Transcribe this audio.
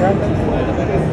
Correct?